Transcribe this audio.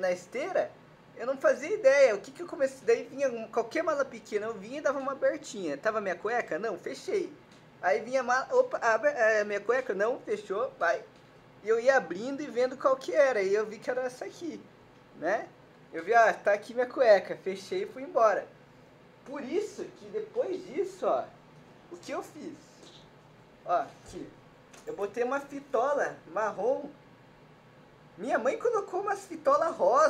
na esteira, eu não fazia ideia. O que que eu comecei? Daí vinha qualquer mala pequena, eu vinha e dava uma abertinha. Tava minha cueca? Não, fechei. Aí vinha a mala, opa, abre, é, minha cueca? Não, fechou, vai. E eu ia abrindo e vendo qual que era. E eu vi que era essa aqui, né? Eu vi, ah, tá aqui minha cueca. Fechei e fui embora. Por isso que depois disso, ó, o que eu fiz? Ó, aqui. Eu botei uma fitola marrom. Minha mãe colocou umas fitola rosa.